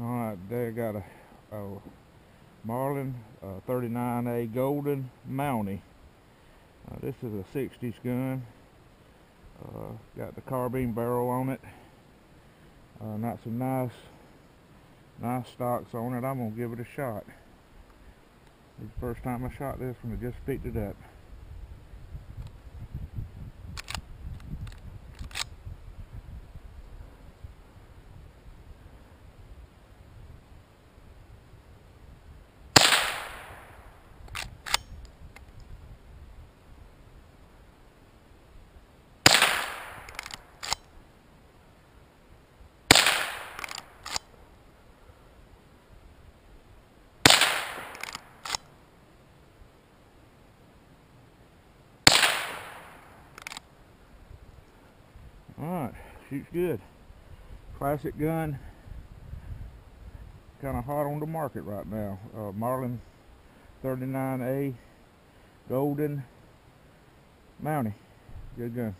Alright, they got a, a Marlin uh, 39A Golden Mountie. Uh, this is a 60s gun. Uh, got the carbine barrel on it. Uh, not some nice, nice stocks on it. I'm gonna give it a shot. Is the first time I shot this one. I just picked it up. Alright, shoots good. Classic gun. Kind of hot on the market right now. Uh, Marlin 39A Golden Mountie. Good gun.